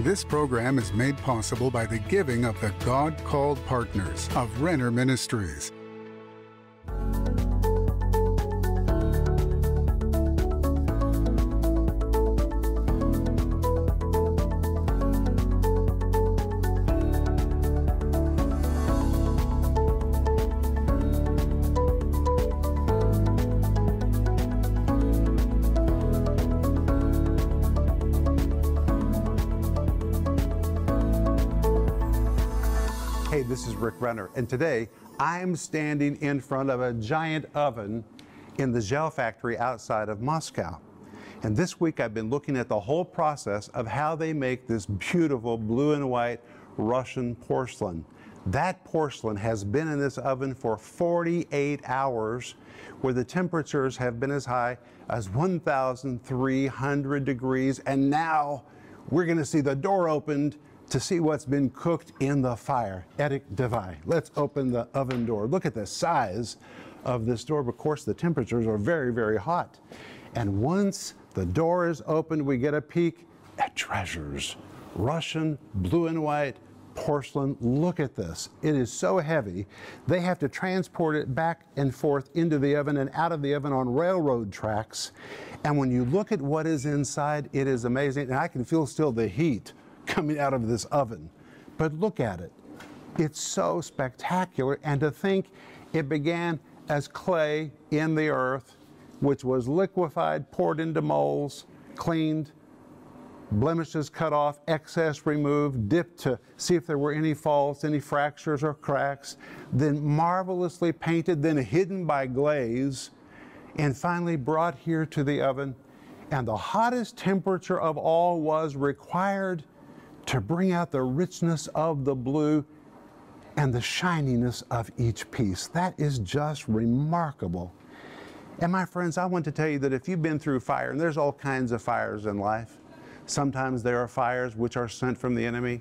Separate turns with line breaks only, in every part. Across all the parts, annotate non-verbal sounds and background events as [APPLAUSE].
This program is made possible by the giving of the God called partners of Renner Ministries.
Renner, and today I'm standing in front of a giant oven in the Gzhel factory outside of Moscow. And this week I've been looking at the whole process of how they make this beautiful blue and white Russian porcelain. That porcelain has been in this oven for 48 hours, where the temperatures have been as high as 1,300 degrees, and now we're going to see the door opened to see what's been cooked in the fire. Eric Devay. Let's open the oven door. Look at the size of this door. Of course, the temperatures are very, very hot. And once the door is opened, we get a peek at treasures. Russian blue and white porcelain. Look at this. It is so heavy. They have to transport it back and forth into the oven and out of the oven on railroad tracks. And when you look at what is inside, it is amazing. And I can feel still the heat coming out of this oven. But look at it. It's so spectacular. And to think it began as clay in the earth, which was liquefied, poured into molds, cleaned, blemishes cut off, excess removed, dipped to see if there were any faults, any fractures or cracks, then marvelously painted, then hidden by glaze, and finally brought here to the oven. And the hottest temperature of all was required to bring out the richness of the blue and the shininess of each piece. That is just remarkable. And my friends, I want to tell you that if you've been through fire, and there's all kinds of fires in life, sometimes there are fires which are sent from the enemy,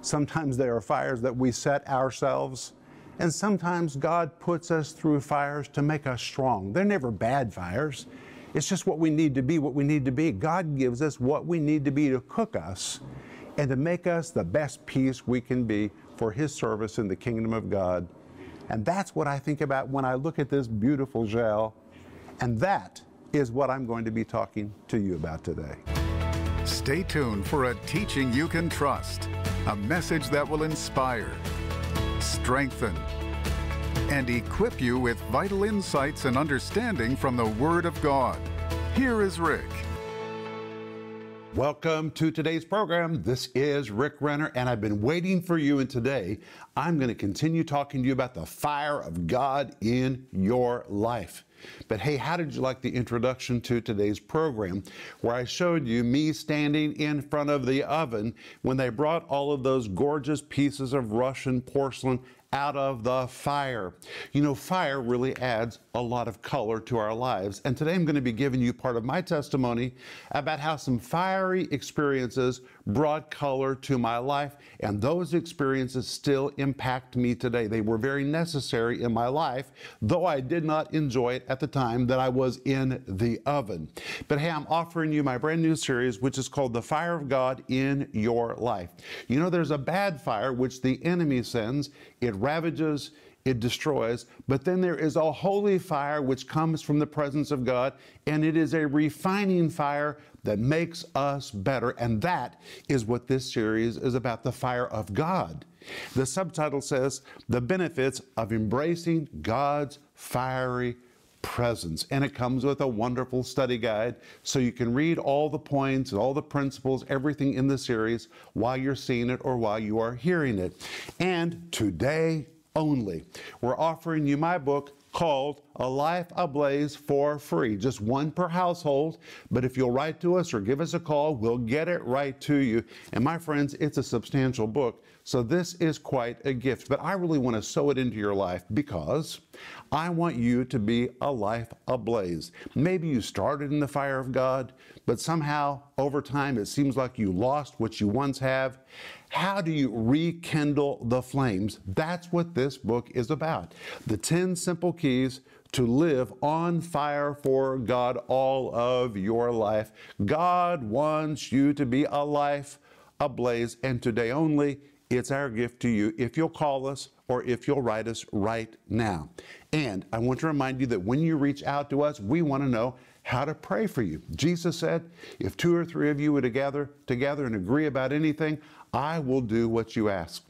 sometimes there are fires that we set ourselves, and sometimes God puts us through fires to make us strong. They're never bad fires. It's just what we need to be, what we need to be. God gives us what we need to be to cook us and to make us the best piece we can be for His service in the kingdom of God. And that's what I think about when I look at this beautiful Gzhel. And that is what I'm going to be talking to you about today.
Stay tuned for a teaching you can trust, a message that will inspire, strengthen, and equip you with vital insights and understanding from the Word of God. Here is Rick.
Welcome to today's program. This is Rick Renner, and I've been waiting for you. And today, I'm going to continue talking to you about the fire of God in your life. But hey, how did you like the introduction to today's program where I showed you me standing in front of the oven when they brought all of those gorgeous pieces of Russian porcelain out of the fire. You know, fire really adds a lot of color to our lives. And today I'm going to be giving you part of my testimony about how some fiery experiences brought color to my life. And those experiences still impact me today. They were very necessary in my life, though I did not enjoy it at the time that I was in the oven. But hey, I'm offering you my brand new series, which is called The Fire of God in Your Life. You know, there's a bad fire which the enemy sends, it ravages, it destroys. But then there is a holy fire which comes from the presence of God, and it is a refining fire that makes us better. And that is what this series is about the fire of God. The subtitle says, The Benefits of Embracing God's Fiery presence. And it comes with a wonderful study guide so you can read all the points and all the principles, everything in the series while you're seeing it or while you are hearing it. And today only, we're offering you my book called A Life Ablaze for free. Just one per household. But if you'll write to us or give us a call, we'll get it right to you. And my friends, it's a substantial book. So this is quite a gift. But I really want to sow it into your life because I want you to be a life ablaze. Maybe you started in the fire of God, but somehow over time it seems like you lost what you once have. How do you rekindle the flames? That's what this book is about. The 10 simple keys to live on fire for God all of your life. God wants you to be a life ablaze. And today only, it's our gift to you if you'll call us or if you'll write us right now. And I want to remind you that when you reach out to us, we want to know how to pray for you. Jesus said, if two or three of you would gather together and agree about anything, I will do what you ask.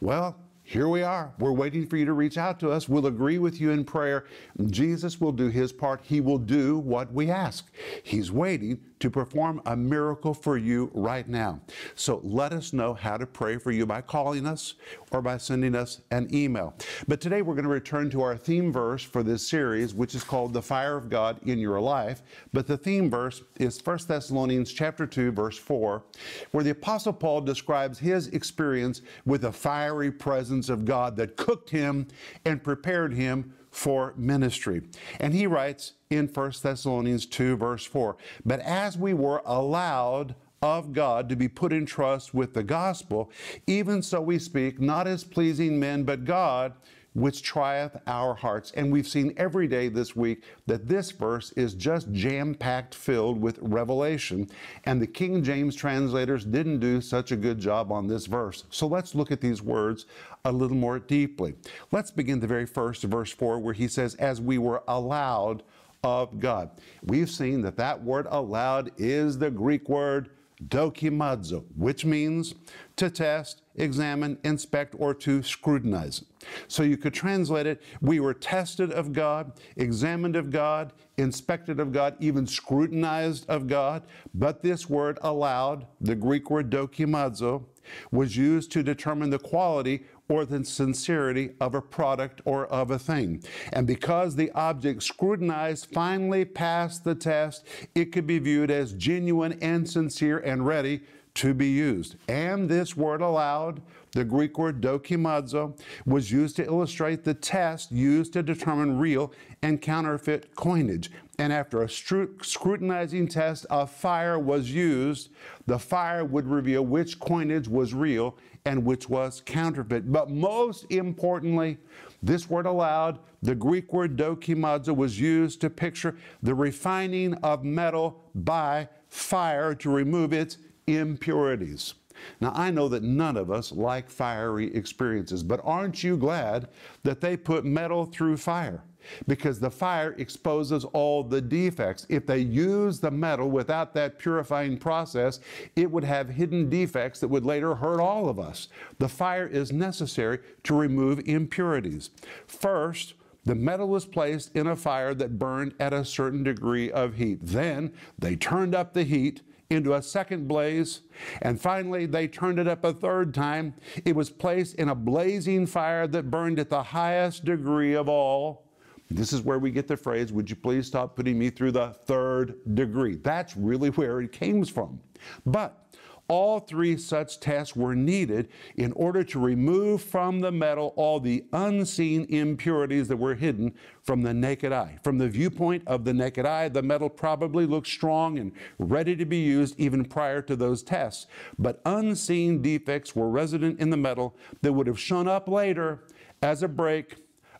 Well, here we are. We're waiting for you to reach out to us. We'll agree with you in prayer. Jesus will do his part. He will do what we ask. He's waiting to perform a miracle for you right now. So let us know how to pray for you by calling us or by sending us an email. But today we're going to return to our theme verse for this series, which is called The Fire of God in Your Life. But the theme verse is 1 Thessalonians chapter 2, verse 4, where the Apostle Paul describes his experience with the fiery presence of God that cooked him and prepared him for ministry. And he writes in 1 Thessalonians 2, verse 4 But as we were allowed of God to be put in trust with the gospel, even so we speak, not as pleasing men, but God which trieth our hearts. And we've seen every day this week that this verse is just jam packed filled with revelation. And the King James translators didn't do such a good job on this verse. So let's look at these words a little more deeply. Let's begin the very first, verse 4, where he says, As we were allowed of God. We've seen that that word allowed is the Greek word dokimazo, which means to test, examine, inspect, or to scrutinize. So you could translate it we were tested of God, examined of God, inspected of God, even scrutinized of God. But this word allowed, the Greek word dokimazo, was used to determine the quality or the sincerity of a product or of a thing. And because the object scrutinized finally passed the test, it could be viewed as genuine and sincere and ready to be used. And this word allowed, the Greek word dokimazo, was used to illustrate the test used to determine real and counterfeit coinage. And after a scrutinizing test of fire was used, the fire would reveal which coinage was real and which was counterfeit. But most importantly, this word allowed, the Greek word dokimazo, was used to picture the refining of metal by fire to remove its impurities. Now, I know that none of us like fiery experiences, but aren't you glad that they put metal through fire? Because the fire exposes all the defects. If they use the metal without that purifying process, it would have hidden defects that would later hurt all of us. The fire is necessary to remove impurities. First, the metal was placed in a fire that burned at a certain degree of heat. Then they turned up the heat into a second blaze, and finally they turned it up a third time. It was placed in a blazing fire that burned at the highest degree of all. This is where we get the phrase, Would you please stop putting me through the third degree? That's really where it came from. But all three such tests were needed in order to remove from the metal all the unseen impurities that were hidden from the naked eye. From the viewpoint of the naked eye, the metal probably looked strong and ready to be used even prior to those tests. But unseen defects were resident in the metal that would have shown up later as a break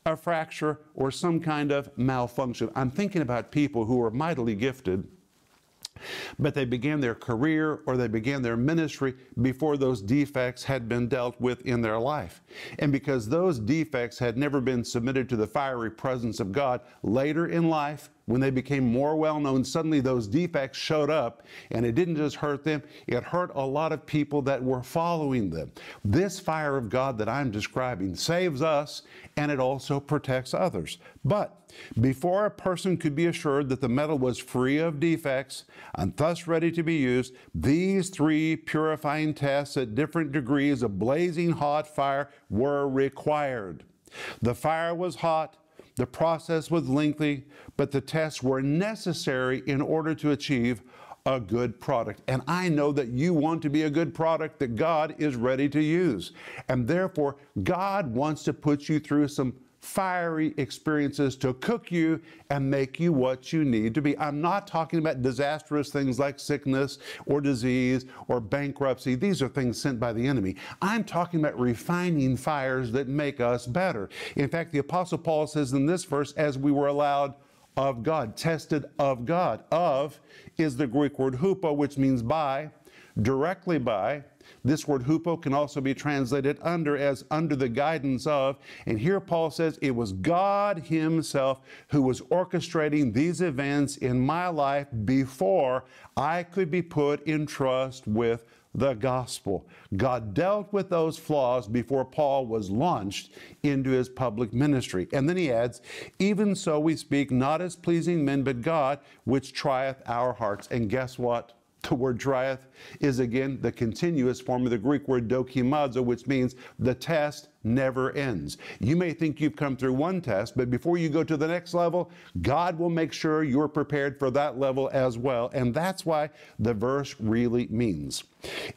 a fracture, or some kind of malfunction. I'm thinking about people who are mightily gifted but they began their career or they began their ministry before those defects had been dealt with in their life. And because those defects had never been submitted to the fiery presence of God, later in life, when they became more well known, suddenly those defects showed up, and it didn't just hurt them, it hurt a lot of people that were following them. This fire of God that I'm describing saves us, and it also protects others. But before a person could be assured that the metal was free of defects and thus ready to be used, these three purifying tests at different degrees of blazing hot fire were required. The fire was hot, the process was lengthy, but the tests were necessary in order to achieve a good product. And I know that you want to be a good product that God is ready to use. And therefore, God wants to put you through some fiery experiences to cook you and make you what you need to be. I'm not talking about disastrous things like sickness or disease or bankruptcy. These are things sent by the enemy. I'm talking about refining fires that make us better. In fact, the Apostle Paul says in this verse, as we were allowed of God, tested of God. Of is the Greek word hupo, which means by, directly by. This word hupo can also be translated under as under the guidance of. And here Paul says it was God Himself who was orchestrating these events in my life before I could be put in trust with the gospel. God dealt with those flaws before Paul was launched into his public ministry. And then he adds, Even so we speak not as pleasing men, but God, which trieth our hearts. And guess what? The word trieth is again the continuous form of the Greek word dokimazo, which means the test never ends. You may think you've come through one test, but before you go to the next level, God will make sure you're prepared for that level as well. And that's why the verse really means.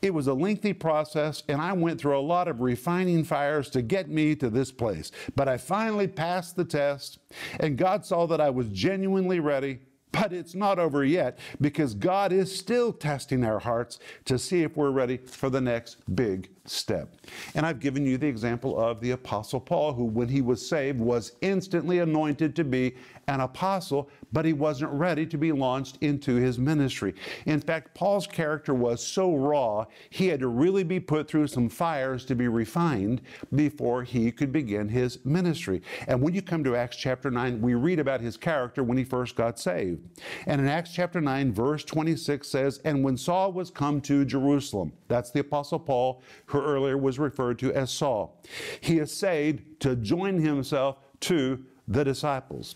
It was a lengthy process, and I went through a lot of refining fires to get me to this place. But I finally passed the test, and God saw that I was genuinely ready but it's not over yet because God is still testing our hearts to see if we're ready for the next big step. And I've given you the example of the Apostle Paul, who, when he was saved, was instantly anointed to be an apostle, but he wasn't ready to be launched into his ministry. In fact, Paul's character was so raw, he had to really be put through some fires to be refined before he could begin his ministry. And when you come to Acts chapter 9, we read about his character when he first got saved. And in Acts chapter 9, verse 26 says, And when Saul was come to Jerusalem, that's the Apostle Paul, who earlier was referred to as Saul, he essayed to join himself to the disciples.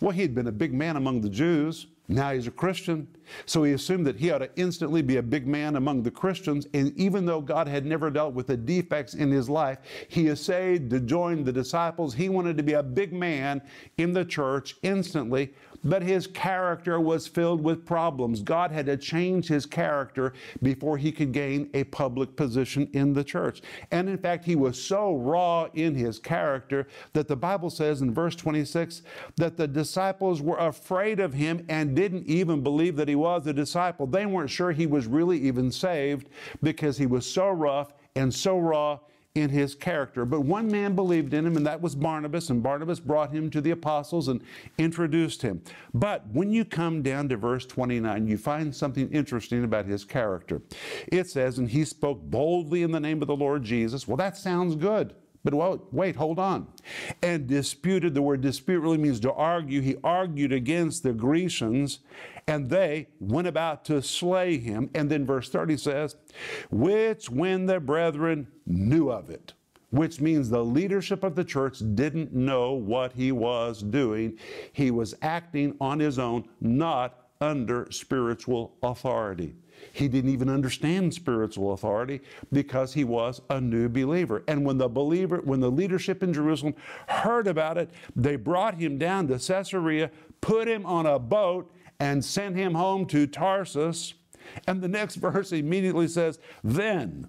Well, he'd been a big man among the Jews. Now he's a Christian. So he assumed that he ought to instantly be a big man among the Christians. And even though God had never dealt with the defects in his life, he essayed to join the disciples. He wanted to be a big man in the church instantly but his character was filled with problems. God had to change his character before he could gain a public position in the church. And in fact, he was so raw in his character that the Bible says in verse 26 that the disciples were afraid of him and didn't even believe that he was a disciple. They weren't sure he was really even saved because he was so rough and so raw in his character. But one man believed in him, and that was Barnabas, and Barnabas brought him to the apostles and introduced him. But when you come down to verse 29, you find something interesting about his character. It says, And he spoke boldly in the name of the Lord Jesus. Well, that sounds good. But wait, hold on. And disputed, the word dispute really means to argue. He argued against the Grecians, and they went about to slay him. And then verse 30 says, which when the brethren knew of it, which means the leadership of the church didn't know what he was doing. He was acting on his own, not under spiritual authority. He didn't even understand spiritual authority because he was a new believer. And when the believer, when the leadership in Jerusalem heard about it, they brought him down to Caesarea, put him on a boat, and sent him home to Tarsus. And the next [LAUGHS] verse immediately says, Then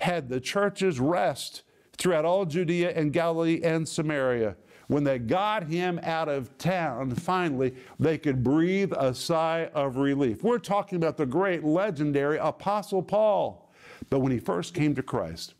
had the churches rest throughout all Judea and Galilee and Samaria when they got him out of town, finally, they could breathe a sigh of relief. We're talking about the great legendary Apostle Paul. But when he first came to Christ,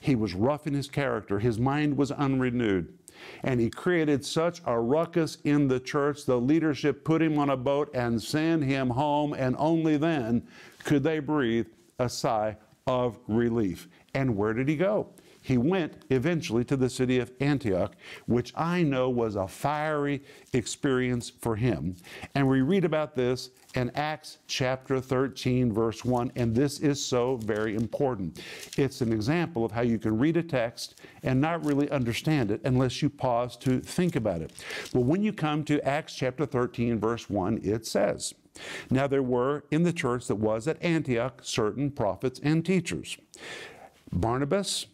he was rough in his character, his mind was unrenewed. And he created such a ruckus in the church, the leadership put him on a boat and sent him home, and only then could they breathe a sigh of relief. And where did he go? He went eventually to the city of Antioch, which I know was a fiery experience for him. And we read about this in Acts chapter 13, verse 1, and this is so very important. It's an example of how you can read a text and not really understand it unless you pause to think about it. Well, when you come to Acts chapter 13, verse 1, it says, Now there were in the church that was at Antioch certain prophets and teachers. Barnabas,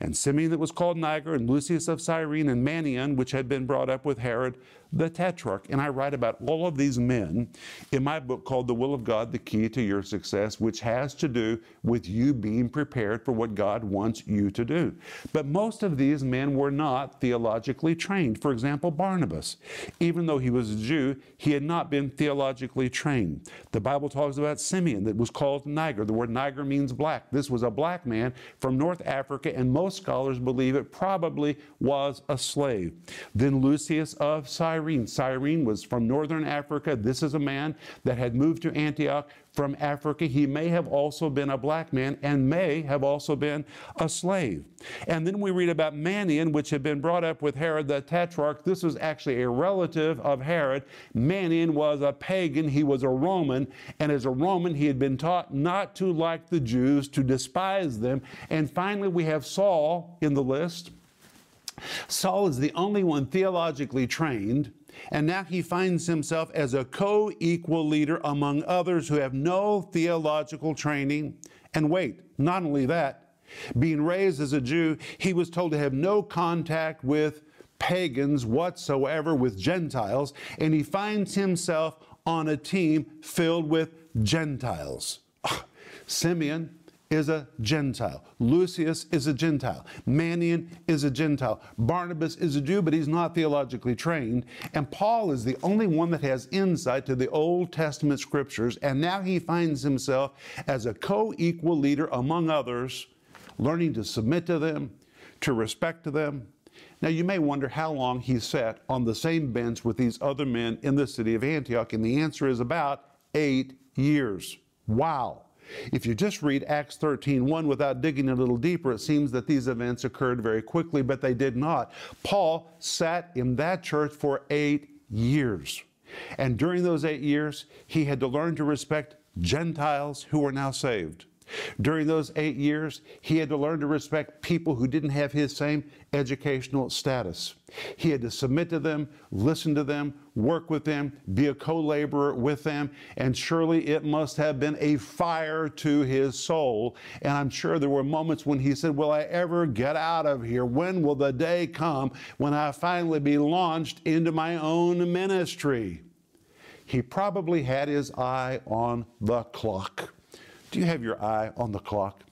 and Simeon that was called Niger, and Lucius of Cyrene, and Manaen, which had been brought up with Herod, the Tetrarch. And I write about all of these men in my book called The Will of God, The Key to Your Success, which has to do with you being prepared for what God wants you to do. But most of these men were not theologically trained. For example, Barnabas, even though he was a Jew, he had not been theologically trained. The Bible talks about Simeon that was called Niger. The word Niger means black. This was a black man from North Africa, and most scholars believe it probably was a slave. Then Lucius of Cyrene Cyrene. Cyrene was from northern Africa. This is a man that had moved to Antioch from Africa. He may have also been a black man and may have also been a slave. And then we read about Manaen, which had been brought up with Herod the Tetrarch. This was actually a relative of Herod. Manaen was a pagan, he was a Roman, and as a Roman, he had been taught not to like the Jews, to despise them. And finally, we have Saul in the list. Saul is the only one theologically trained and now he finds himself as a co equal leader among others who have no theological training. And wait, not only that, being raised as a Jew, he was told to have no contact with pagans whatsoever, with Gentiles, and he finds himself on a team filled with Gentiles. Ah, Simeon is a Gentile. Lucius is a Gentile. Manaen is a Gentile. Barnabas is a Jew, but he's not theologically trained. And Paul is the only one that has insight to the Old Testament scriptures. And now he finds himself as a co equal leader among others, learning to submit to them, to respect to them. Now, you may wonder how long he sat on the same bench with these other men in the city of Antioch, and the answer is about eight years. Wow. If you just read Acts 13 1 without digging a little deeper, it seems that these events occurred very quickly, but they did not. Paul sat in that church for eight years. And during those eight years, he had to learn to respect Gentiles who were now saved. During those eight years, he had to learn to respect people who didn't have his same educational status. He had to submit to them, listen to them, work with them, be a co laborer with them, and surely it must have been a fire to his soul. And I'm sure there were moments when he said, Will I ever get out of here? When will the day come when I finally be launched into my own ministry? He probably had his eye on the clock. Do you have your eye on the clock?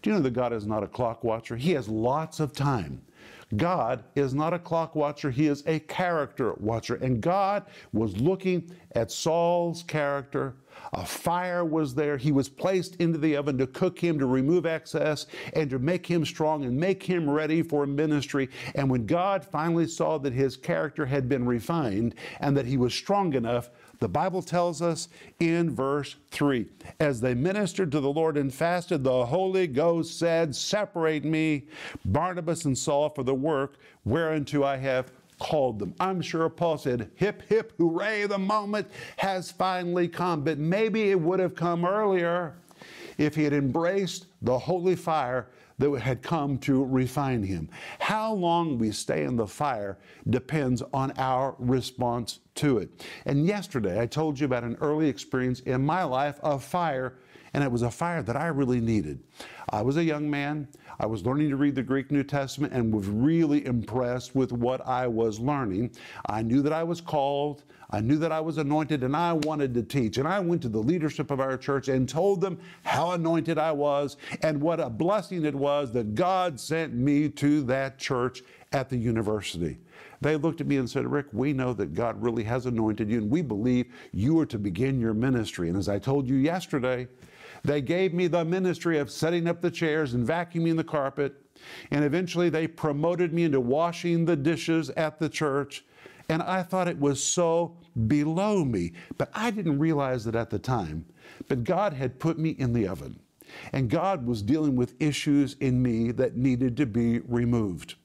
Do you know that God is not a clock watcher? He has lots of time. God is not a clock watcher, He is a character watcher. And God was looking at Saul's character. A fire was there. He was placed into the oven to cook him, to remove excess, and to make him strong and make him ready for ministry. And when God finally saw that his character had been refined and that he was strong enough, the Bible tells us in verse 3 As they ministered to the Lord and fasted, the Holy Ghost said, Separate me, Barnabas and Saul, for the work whereunto I have called them. I'm sure Paul said, Hip, hip, hooray, the moment has finally come. But maybe it would have come earlier if he had embraced the holy fire that had come to refine him. How long we stay in the fire depends on our response to it. And yesterday I told you about an early experience in my life of fire, and it was a fire that I really needed. I was a young man. I was learning to read the Greek New Testament and was really impressed with what I was learning. I knew that I was called. I knew that I was anointed and I wanted to teach. And I went to the leadership of our church and told them how anointed I was and what a blessing it was that God sent me to that church at the university. They looked at me and said, Rick, we know that God really has anointed you and we believe you are to begin your ministry. And as I told you yesterday, they gave me the ministry of setting up the chairs and vacuuming the carpet. And eventually they promoted me into washing the dishes at the church. And I thought it was so below me. But I didn't realize it at the time. But God had put me in the oven. And God was dealing with issues in me that needed to be removed.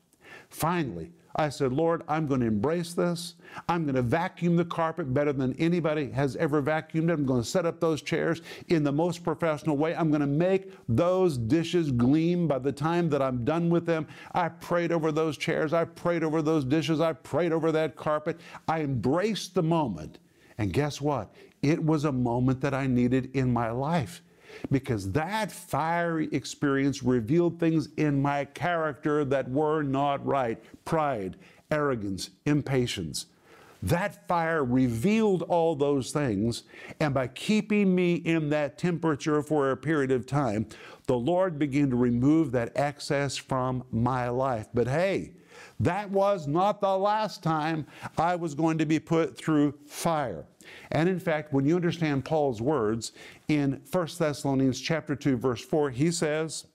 Finally, I said, Lord, I'm going to embrace this. I'm going to vacuum the carpet better than anybody has ever vacuumed it. I'm going to set up those chairs in the most professional way. I'm going to make those dishes gleam by the time that I'm done with them. I prayed over those chairs. I prayed over those dishes. I prayed over that carpet. I embraced the moment. And guess what? It was a moment that I needed in my life because that fiery experience revealed things in my character that were not right pride, arrogance, impatience. That fire revealed all those things, and by keeping me in that temperature for a period of time, the Lord began to remove that excess from my life. But hey, that was not the last time I was going to be put through fire. And in fact, when you understand Paul's words in 1 Thessalonians chapter 2 verse 4, he says,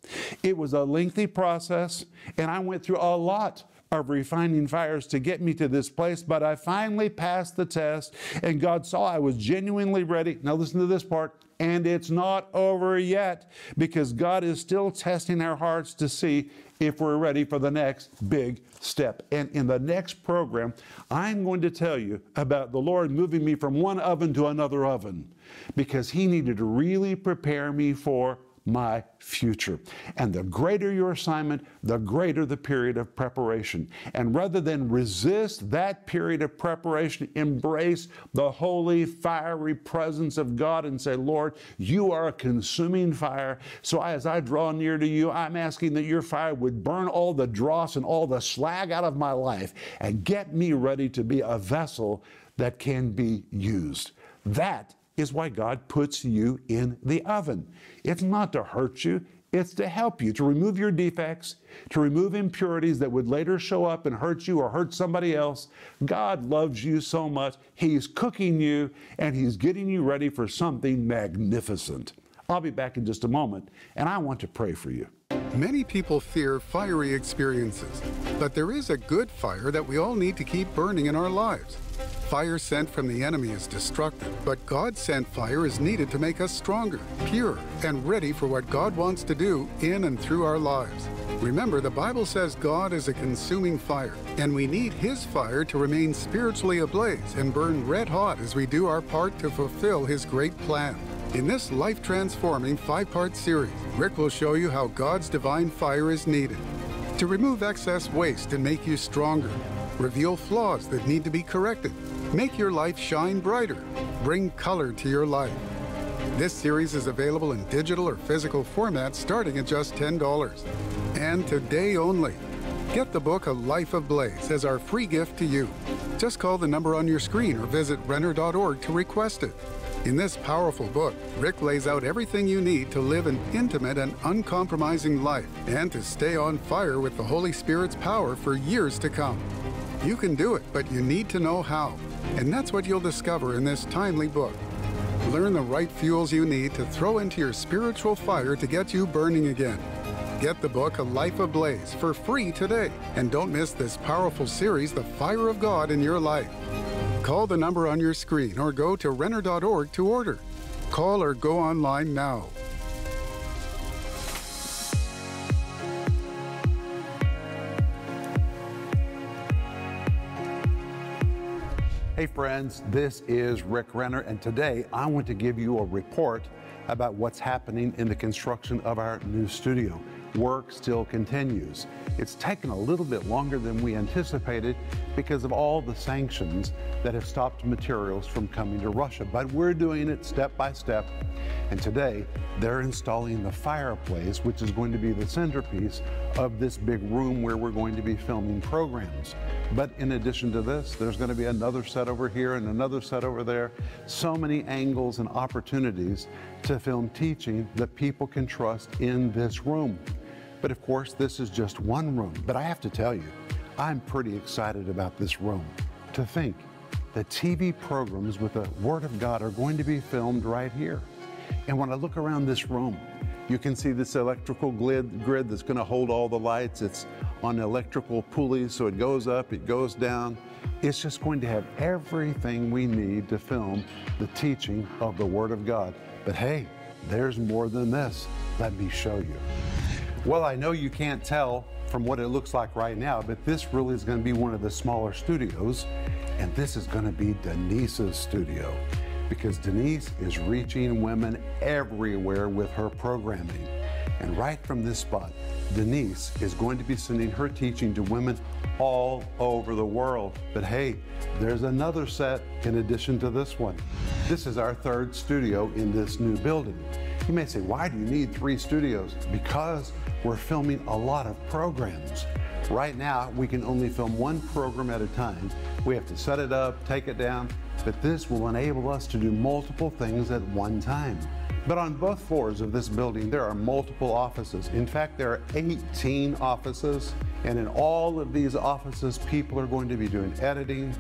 "It was a lengthy process and I went through a lot of refining fires to get me to this place, but I finally passed the test, and God saw I was genuinely ready. Now, listen to this part. And it's not over yet because God is still testing our hearts to see if we're ready for the next big step. And in the next program, I'm going to tell you about the Lord moving me from one oven to another oven because He needed to really prepare me for my future. And the greater your assignment, the greater the period of preparation. And rather than resist that period of preparation, embrace the holy, fiery presence of God and say, Lord, you are a consuming fire. So as I draw near to you, I'm asking that your fire would burn all the dross and all the slag out of my life and get me ready to be a vessel that can be used. That is why God puts you in the oven. It's not to hurt you, it's to help you, to remove your defects, to remove impurities that would later show up and hurt you or hurt somebody else. God loves you so much, He's cooking you and He's getting you ready for something magnificent. I'll be back in just a moment, and I want to pray for you.
Many people fear fiery experiences, but there is a good fire that we all need to keep burning in our lives. Fire sent from the enemy is destructive, but God sent fire is needed to make us stronger, pure, and ready for what God wants to do in and through our lives. Remember, the Bible says God is a consuming fire, and we need His fire to remain spiritually ablaze and burn red hot as we do our part to fulfill His great plan. In this life transforming five part series, Rick will show you how God's divine fire is needed to remove excess waste and make you stronger, reveal flaws that need to be corrected Make your life shine brighter. Bring color to your life. This series is available in digital or physical formats starting at just $10. And today only. Get the book A Life Ablaze as our free gift to you. Just call the number on your screen or visit Renner.org to request it. In this powerful book, Rick lays out everything you need to live an intimate and uncompromising life and to stay on fire with the Holy Spirit's power for years to come. You can do it, but you need to know how. And that's what you'll discover in this timely book. Learn the right fuels you need to throw into your spiritual fire to get you burning again. Get the book A Life Ablaze for free today. And don't miss this powerful series, The Fire of God in Your Life. Call the number on your screen or go to Renner.org to order. Call or go online now.
Hey friends, this is Rick Renner, and today I want to give you a report about what's happening in the construction of our new studio. Work still continues. It's taken a little bit longer than we anticipated because of all the sanctions that have stopped materials from coming to Russia, but we're doing it step by step. And today, they're installing the fireplace, which is going to be the centerpiece of this big room where we're going to be filming programs. But in addition to this, there's going to be another set over here and another set over there. So many angles and opportunities to film teaching that people can trust in this room. But of course, this is just one room. But I have to tell you, I'm pretty excited about this room. To think that TV programs with the Word of God are going to be filmed right here. And when I look around this room, you can see this electrical grid, grid that's going to hold all the lights. It's on electrical pulleys, so it goes up, it goes down. It's just going to have everything we need to film the teaching of the Word of God. But hey, there's more than this. Let me show you. Well, I know you can't tell from what it looks like right now, but this really is going to be one of the smaller studios, and this is going to be Denise's studio because Denise is reaching women everywhere with her programming. And right from this spot, Denise is going to be sending her teaching to women all over the world. But hey, there's another set in addition to this one. This is our third studio in this new building. You may say, why do you need three studios? Because we're filming a lot of programs. Right now, we can only film one program at a time. We have to set it up, take it down, but this will enable us to do multiple things at one time. But on both floors of this building, there are multiple offices. In fact, there are 18 offices, and in all of these offices, people are going to be doing editing,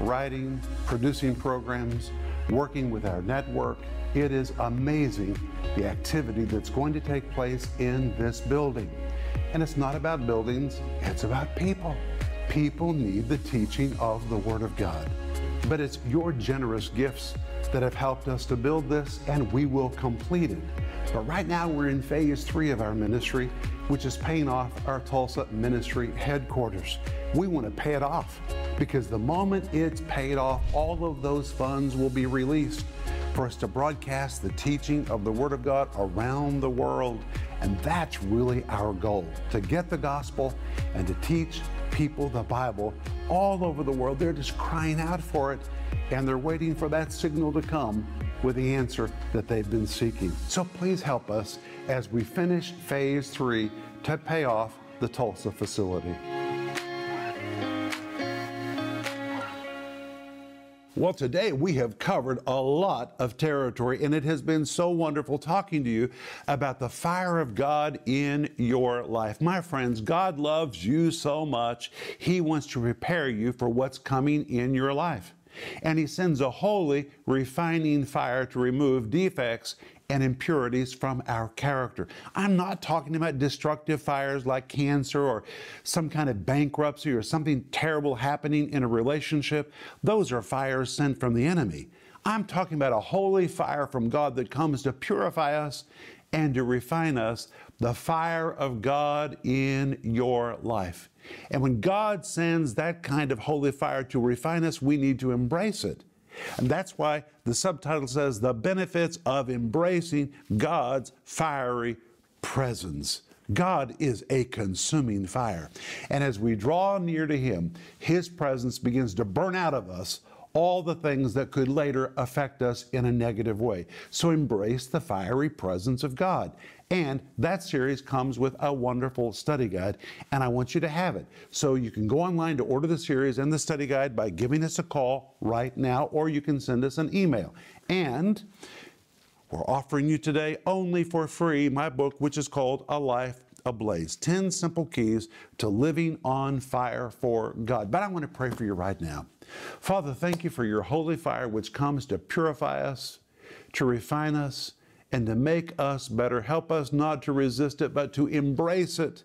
writing, producing programs, working with our network. It is amazing the activity that's going to take place in this building. And it's not about buildings, it's about people. People need the teaching of the Word of God. But it's your generous gifts that have helped us to build this, and we will complete it. But right now, we're in phase three of our ministry, which is paying off our Tulsa ministry headquarters. We want to pay it off because the moment it's paid off, all of those funds will be released for us to broadcast the teaching of the Word of God around the world. And that's really our goal to get the gospel and to teach people the Bible all over the world. They're just crying out for it and they're waiting for that signal to come with the answer that they've been seeking. So please help us as we finish phase three to pay off the Tulsa facility. Well, today we have covered a lot of territory, and it has been so wonderful talking to you about the fire of God in your life. My friends, God loves you so much, He wants to prepare you for what's coming in your life. And He sends a holy, refining fire to remove defects and impurities from our character. I'm not talking about destructive fires like cancer or some kind of bankruptcy or something terrible happening in a relationship. Those are fires sent from the enemy. I'm talking about a holy fire from God that comes to purify us and to refine us, the fire of God in your life. And when God sends that kind of holy fire to refine us, we need to embrace it. And that's why the subtitle says the benefits of embracing God's fiery presence. God is a consuming fire. And as we draw near to Him, His presence begins to burn out of us all the things that could later affect us in a negative way. So embrace the fiery presence of God. And that series comes with a wonderful study guide, and I want you to have it. So you can go online to order the series and the study guide by giving us a call right now, or you can send us an email. And we're offering you today only for free my book, which is called A Life Ablaze 10 Simple Keys to Living on Fire for God. But I want to pray for you right now. Father, thank you for your holy fire, which comes to purify us, to refine us, and to make us better. Help us not to resist it, but to embrace it.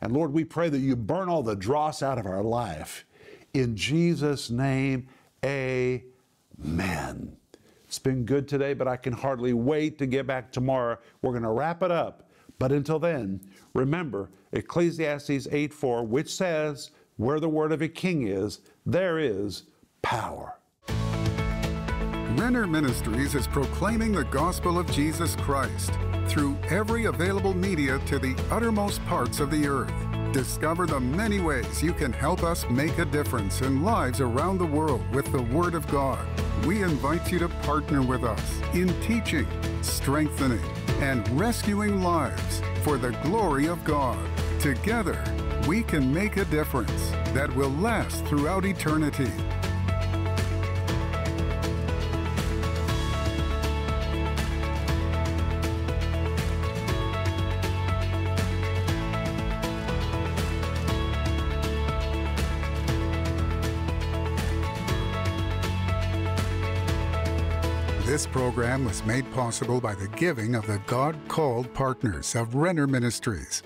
And Lord, we pray that you burn all the dross out of our life. In Jesus' name, amen. It's been good today, but I can hardly wait to get back tomorrow. We're going to wrap it up. But until then, remember Ecclesiastes 8:4, which says, Where the word of a king is, there is power.
Renner Ministries is proclaiming the gospel of Jesus Christ through every available media to the uttermost parts of the earth. Discover the many ways you can help us make a difference in lives around the world with the Word of God. We invite you to partner with us in teaching, strengthening, and rescuing lives for the glory of God. Together, we can make a difference that will last throughout eternity. Program was made possible by the giving of the God called partners of Renner Ministries.